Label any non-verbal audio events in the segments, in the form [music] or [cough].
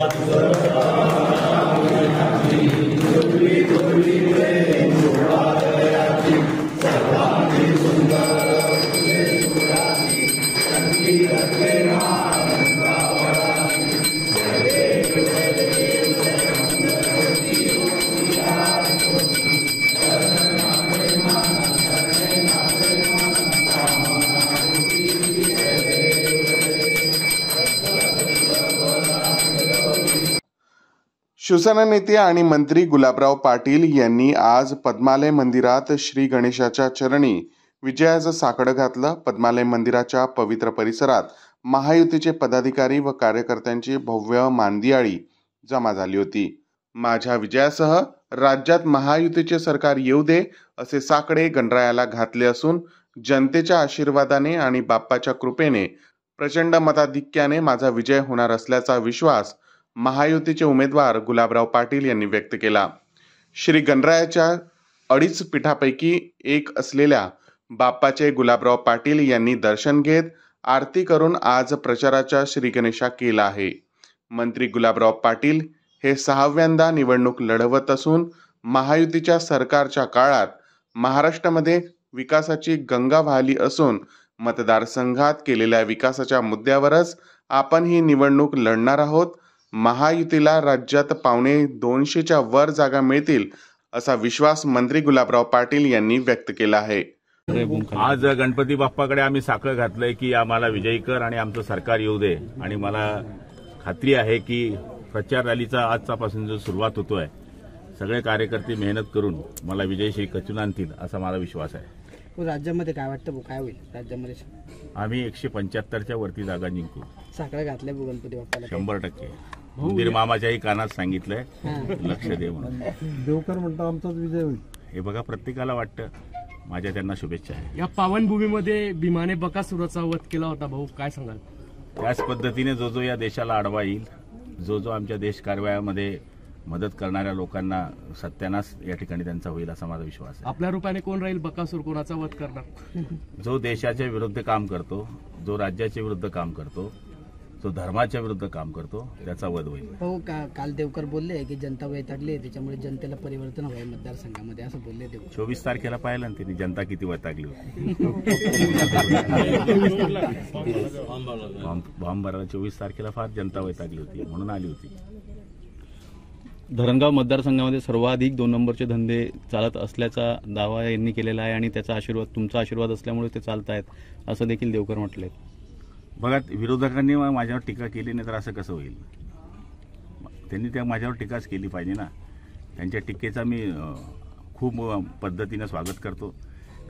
Thank you. Shiv Sena नेते आणि मंत्री गुलाबराव पाटील यांनी आज पद्मालय मंदिरात श्री गणेशाच्या चरणी विजयाचं साकडं घातलं. पद्मालय मंदिराच्या पवित्र परिसरात महायुतीचे पदाधिकारी व कार्यकर्त्यांची भव्य मांदियाळी जमा झाली होती. माझ्या विजयासह राज्यात महायुतीचे सरकार येऊ दे असे साकडे गणरायाला घातले असून जनतेच्या आशीर्वादाने आणि बाप्पाच्या कृपेने प्रचंड मताधिक्याने माझा विजय होणार असल्याचा विश्वास महायुतीचे उमेदवार गुलाबराव पाटील यांनी व्यक्त केला. श्री गणरायाच्या अडीच पीठापैकी एक असलेल्या बाप्पाचे गुलाबराव पाटील यांनी दर्शन घेत आरती करून आज प्रचाराच्या श्रीगणेशा केला आहे. मंत्री गुलाबराव पाटील हे सहाव्यांदा निवडणूक लढवत असून महायुतीच्या सरकारच्या काळात महाराष्ट्रामध्ये विकासाची गंगा वाहली असून मतदारसंघात केलेल्या विकासाच्या मुद्द्यावरच आपण ही निवडणूक लढणार आहोत महायुतीला राज्यात पावणे दोनशेच्या वर जागा मिळतील असा विश्वास मंत्री गुलाबराव पाटील यांनी व्यक्त केला आहे. आज गणपती बाप्पाकडे आम्ही साखळ घातलंय की आम्हाला विजयी कर आणि आमचं सरकार येऊ दे. आणि मला खात्री आहे की प्रचार रॅलीचा आजचापासून जो सुरुवात होतोय सगळे कार्यकर्ते मेहनत करून मला विजयश्री कचून आणतील असा मला विश्वास आहे. राज्यामध्ये काय वाटतं काय होईल राज्यामध्ये? आम्ही एकशे पंच्याहत्तरच्या वरती जागा जिंकू. साखळा घातल्या गणपती बाप्पाला. शंभर टक्के. उंदीर मामाच्याही कानात सांगितलंय. लक्ष दे म्हणून. देवकर म्हणतो आमचाच विजय होईल. हे बघा प्रत्येकाला वाटतं. माझ्या त्यांना शुभेच्छा आहे. या पावनभूमीमध्ये भीमाने बकासुराचा वध केला होता भाऊ काय सांगाल? त्याच पद्धतीने जो जो या देशाला आडवा येईल जो जो आमच्या देश कारवायामध्ये मदत करणाऱ्या लोकांना सत्यानाश या ठिकाणी त्यांचा होईल असा माझा विश्वास आहे. आपल्या रूपाने कोण राहील बकासूर कोणाचा वध करणार? जो देशाच्या विरुद्ध काम करतो जो राज्याच्या विरुद्ध काम करतो जो धर्माच्या विरुद्ध काम करतो त्याचा वध होईल. हो का काल देवकर बोलले की जनता वैतागली आहे, त्याच्यामुळे जनतेला परिवर्तन हवंय मतदारसंघामध्ये असं बोलले देवकर. चोवीस तारखेला पाहिलं ना त्यांनी जनता किती वैतागली होती. बॉम्ब बॉम्ब भरायला चोवीस तारखेला फार जनता वैतागली होती म्हणून आली होती. धरणगाव मतदारसंघामध्ये सर्वाधिक दोन नंबरचे धंदे चालत असल्याचा दावा यांनी केलेला आहे आणि त्याचा आशीर्वाद तुमचा आशीर्वाद असल्यामुळे ते चालत आहेत असं देखील देवकर म्हटले बघा विरोधकांनी माझ्यावर टीका केली नाही तर असं कसं होईल? त्यांनी त्या माझ्यावर टीकाच केली पाहिजे ना. त्यांच्या टीकेचा मी खूप पद्धतीनं स्वागत करतो.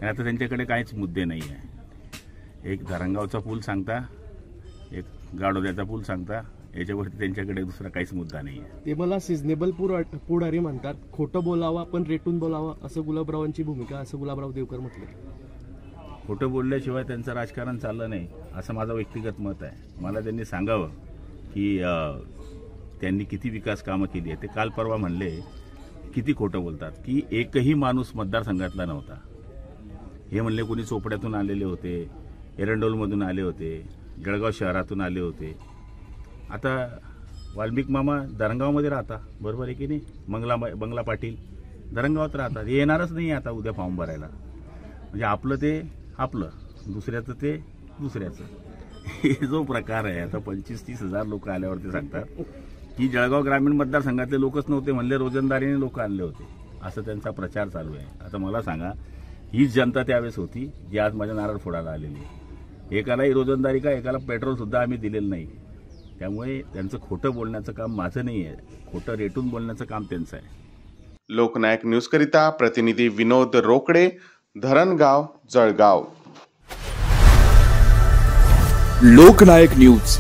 कारण आता त्यांच्याकडे काहीच मुद्दे नाही आहे. एक धरणगावचा पूल सांगता एक गाडोद्याचा पूल सांगता याच्यावरती त्यांच्याकडे दुसरा काहीच मुद्दा नाही आहे. ते मला सिझनेबल पुढारी म्हणतात. खोटं बोलावा पण रेटून बोलावा असं गुलाबरावांची भूमिका असं गुलाबराव देवकर म्हटलं. खोटं बोलल्याशिवाय त्यांचं राजकारण चाललं नाही असं माझं व्यक्तिगत मत आहे. मला त्यांनी सांगावं की त्यांनी किती विकास कामं केली आहे ते काल परवा म्हणले किती खोटं बोलतात की एकही माणूस मतदारसंघातला नव्हता. हे म्हणले कोणी चोपड्यातून आलेले होते एरंडोलमधून आले होते जळगाव शहरातून आले होते. आता वाल्मिक मामा धरणगावमध्ये राहता बरोबर आहे की नाही? मंगला बंगला पाटील धरणगावात राहतात. हे येणारच नाही आता उद्या फॉर्म भरायला. म्हणजे आपलं ते आपलं. दुसऱ्याचं ते दुसऱ्याचं. [laughs] हे जो प्रकार आहे आता पंचवीस तीस हजार लोक आल्यावरती सांगतात की जळगाव ग्रामीण मतदारसंघातले लोकच नव्हते म्हणले रोजंदारीने लोक आणले होते. असं त्यांचा प्रचार चालू आहे. आता मला सांगा हीच जनता त्यावेळेस होती जी आज माझ्या नारळ फोडायला आलेली आहे. एकालाही रोजंदारी का एकाला पेट्रोलसुद्धा आम्ही दिलेलं नाही. त्यामुळे त्यांचं खोटं बोलण्याचं काम माझं नाही आहे. खोटं रेटून बोलण्याचं काम त्यांचं आहे. लोकनायक न्यूजकरिता प्रतिनिधी विनोद रोकडे धरणगाव जळगाव. लोकनायक न्यूज.